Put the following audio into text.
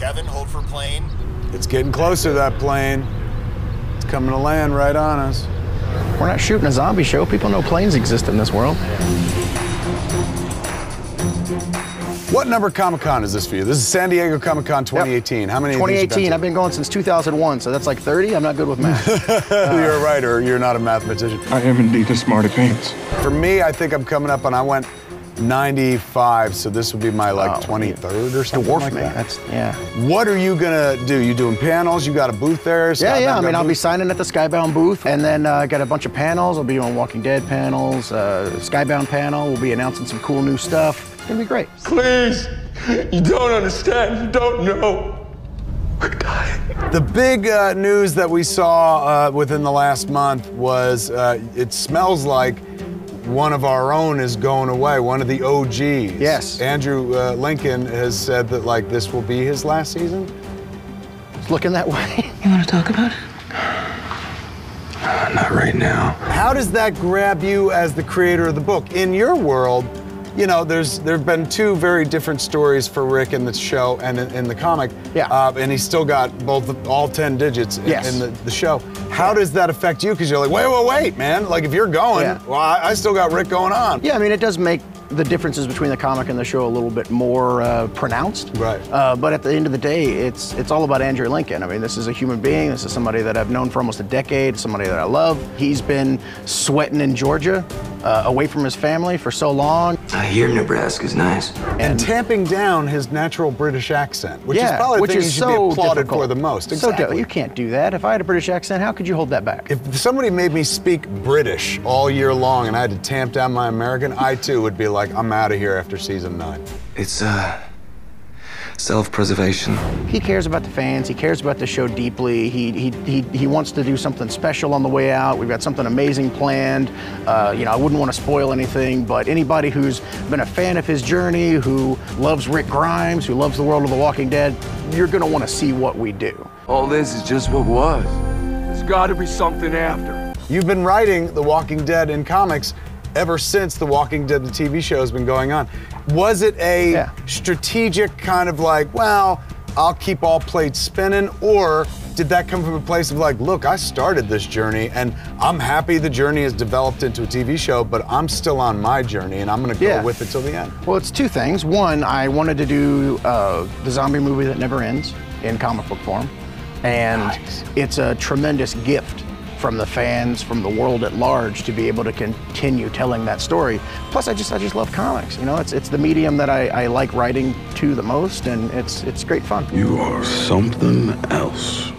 Kevin, hold for plane. It's getting closer, that plane. It's coming to land right on us. We're not shooting a zombie show. People know planes exist in this world. What number Comic Con is this for you? This is San Diego Comic Con 2018. How many? of these you 2018. I've been going since 2001, so that's like 30. I'm not good with math. you're a writer. You're not a mathematician. I am indeed a smarty pants. For me, I think I'm coming up, and I went 95, so this would be my like Oh, 23rd or something Dwarf like me. that. That's yeah. What are you gonna do? You doing panels? You got a booth there? Yeah, Scott yeah. I mean, I'll be signing at the Skybound booth, and then uh, got a bunch of panels. I'll be doing Walking Dead panels, uh, Skybound panel. We'll be announcing some cool new stuff. It's gonna be great. Please, you don't understand. You don't know. We're dying. The big uh, news that we saw uh, within the last month was uh, it smells like one of our own is going away, one of the OGs. Yes. Andrew uh, Lincoln has said that like this will be his last season. It's looking that way. You want to talk about it? Not right now. How does that grab you as the creator of the book? In your world, you know, there's there have been two very different stories for Rick in the show and in, in the comic. Yeah. Uh, and he's still got both all ten digits in, Yes. in the, the show. How does that affect you? Because you're like, wait, wait, wait, man. Like if you're going, Yeah. well, I, I still got Rick going on. Yeah, I mean, it does make the differences between the comic and the show a little bit more uh, pronounced. Right. Uh, but at the end of the day, it's it's all about Andrew Lincoln. I mean, this is a human being. This is somebody that I've known for almost a decade. Somebody that I love. He's been sweating in Georgia, uh, away from his family for so long. I hear Nebraska's nice. And tamping down his natural British accent, which yeah, is probably the which thing is he should so be applauded difficult. for the most. Exactly. di- you can't do that. If I had a British accent, how could you hold that back? If somebody made me speak British all year long and I had to tamp down my American, I too would be like, I'm out of here after season nine. It's, uh, self-preservation. He cares about the fans. He cares about the show deeply. He, he, he, he wants to do something special on the way out. We've got something amazing planned. Uh, you know, I wouldn't want to spoil anything, but anybody who's been a fan of his journey, who loves Rick Grimes, who loves the world of The Walking Dead, you're going to want to see what we do. All this is just what was. There's got to be something after. You've been writing The Walking Dead in comics ever since The Walking Dead, the TV show, has been going on. Was it a Yeah. strategic kind of like, well, I'll keep all plates spinning, or did that come from a place of like, look, I started this journey and I'm happy the journey has developed into a TV show, but I'm still on my journey and I'm going to go Yeah. with it till the end? Well, it's two things. One, I wanted to do uh, the zombie movie that never ends in comic book form, and Nice. it's a tremendous gift from the fans, from the world at large, to be able to continue telling that story. Plus, I just I just love comics. You know, it's it's the medium that I, I like writing to the most, and it's it's great fun. You are something else.